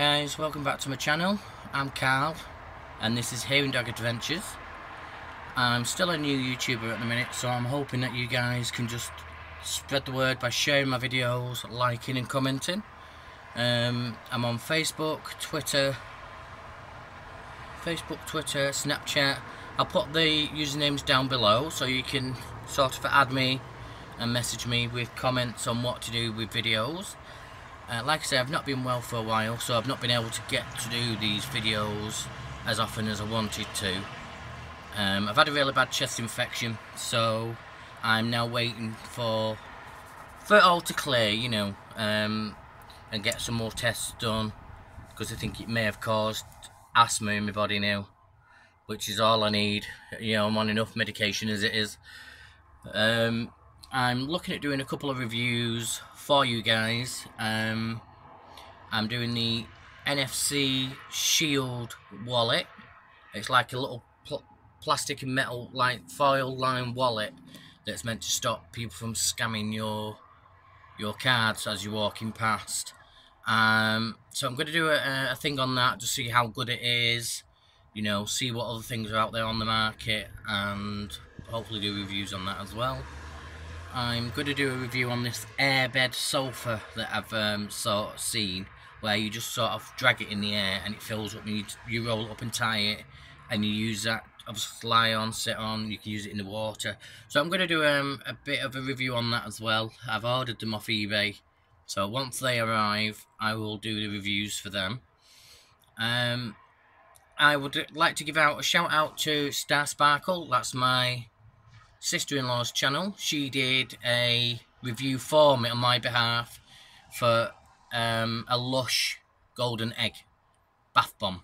guys, welcome back to my channel. I'm Karl and this is Hearing Dog Adventures. I'm still a new YouTuber at the minute so I'm hoping that you guys can just spread the word by sharing my videos, liking and commenting. Um, I'm on Facebook, Twitter, Facebook, Twitter, Snapchat. I'll put the usernames down below so you can sort of add me and message me with comments on what to do with videos. Uh, like I say, I've not been well for a while, so I've not been able to get to do these videos as often as I wanted to. Um, I've had a really bad chest infection, so I'm now waiting for for it all to clear, you know, um, and get some more tests done, because I think it may have caused asthma in my body now, which is all I need. You know, I'm on enough medication as it is. Um, I'm looking at doing a couple of reviews for you guys. Um, I'm doing the NFC Shield wallet. It's like a little pl plastic and metal like foil lined wallet that's meant to stop people from scamming your your cards as you're walking past. Um, so I'm going to do a, a thing on that to see how good it is. You know, see what other things are out there on the market and hopefully do reviews on that as well. I'm going to do a review on this airbed sofa that I've um, sort of seen where you just sort of drag it in the air and it fills up and you, you roll it up and tie it and you use that obviously lie on, sit on, you can use it in the water. So I'm going to do um, a bit of a review on that as well. I've ordered them off eBay so once they arrive I will do the reviews for them. Um, I would like to give out a shout out to Star Sparkle, that's my sister-in-law's channel. She did a review for me on my behalf for um, a Lush Golden Egg bath bomb.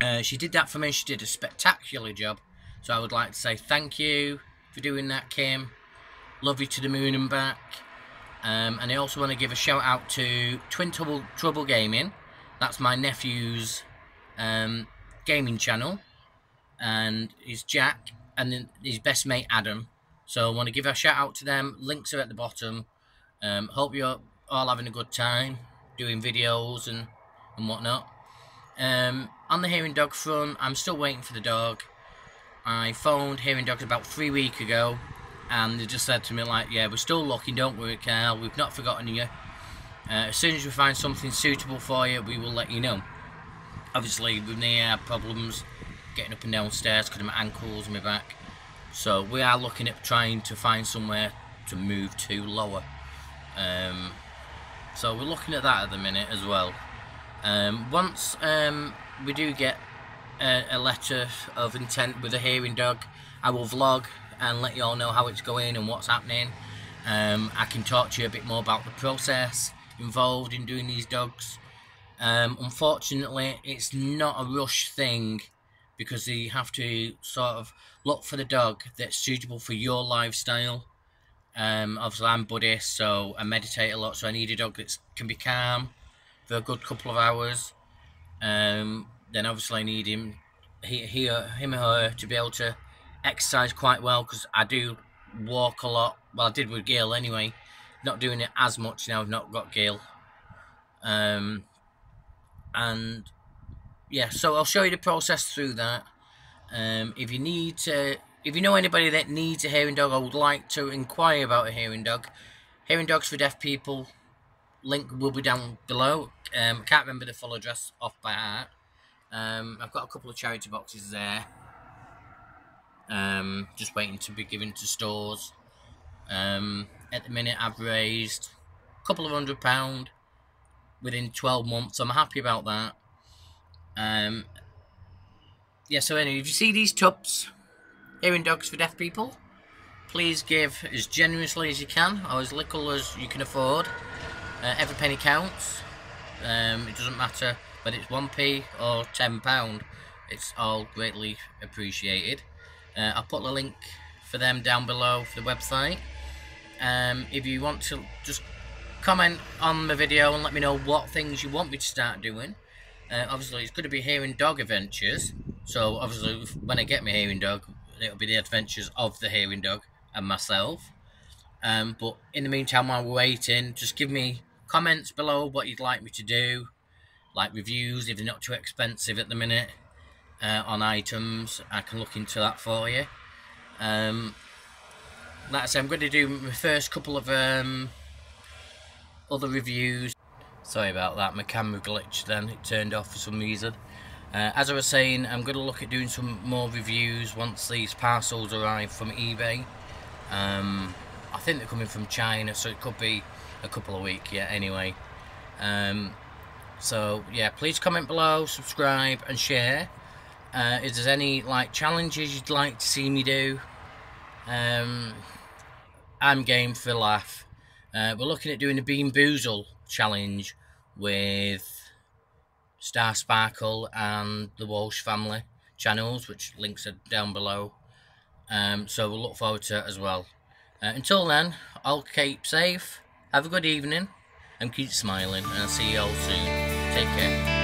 Uh, she did that for me. She did a spectacular job. So I would like to say thank you for doing that, Kim. Love you to the moon and back. Um, and I also want to give a shout out to Twin Trouble, Trouble Gaming. That's my nephew's um, gaming channel. And he's Jack and then his best mate Adam. So I want to give a shout out to them. Links are at the bottom. Um, hope you're all having a good time doing videos and, and whatnot. Um, on the hearing Dog front, I'm still waiting for the dog. I phoned hearing Dogs about three weeks ago and they just said to me like, yeah, we're still looking, don't worry Karl, we've not forgotten you. Uh, as soon as we find something suitable for you, we will let you know. Obviously, with I have problems getting up and down stairs because of my ankles and my back. So we are looking at trying to find somewhere to move to lower. Um, so we're looking at that at the minute as well. Um, once um, we do get a, a, letter of intent with a hearing Dog, I will vlog and let you all know how it's going and what's happening. Um, I can talk to you a bit more about the process involved in doing these dogs. Um, unfortunately, it's not a rush thing because you have to sort of look for the dog that's suitable for your lifestyle. Um, obviously, I'm Buddhist, so I meditate a lot, so I need a dog that can be calm for a good couple of hours. Um, then obviously I need him, he, he, him or her to be able to exercise quite well because I do walk a lot. Well, I did with Gail anyway. Not doing it as much now. I've not got Gail. Um, and yeah, so I'll show you the process through that. Um, if you need to, if you know anybody that needs a hearing Dog or would like to inquire about a hearing Dog, Hearing Dogs for Deaf People, link will be down below. Um, I can't remember the full address off by heart. Um, I've got a couple of charity boxes there. Um, just waiting to be given to stores. Um, at the minute I've raised a couple of hundred pound within 12 months. I'm happy about that. Um, yeah, so anyway, if you see these tubs, Hearing Dogs for Deaf People, please give as generously as you can, or as little as you can afford. Uh, every penny counts. Um, it doesn't matter whether it's 1p or £10. It's all greatly appreciated. Uh, I'll put the link for them down below for the website. Um, if you want to just comment on the video and let me know what things you want me to start doing. Uh, obviously, it's going to be Hearing Dog Adventures. So, obviously, when I get my hearing Dog, it'll be the adventures of the hearing Dog and myself. Um, but in the meantime, while we're waiting, just give me comments below what you'd like me to do. like reviews if they're not too expensive at the minute uh, on items I can look into that for you um, like I said I'm going to do my first couple of um, other reviews sorry about that my camera glitched then it turned off for some reason. Uh, as I was saying I'm going to look at doing some more reviews once these parcels arrive from eBay. Um, I think they're coming from China so it could be a couple of weeks yet anyway. Um, so yeah please comment below subscribe and share. Uh, if there's any like challenges you'd like to see me do um, I'm game for laugh uh, we're looking at doing a Bean Boozle challenge with Star Sparkle and the Walsh family channels which links are down below. Um, so we'll look forward to it as well. Uh, until then I'll keep safe have a good evening and keep smiling and I'll see you all soon. Take care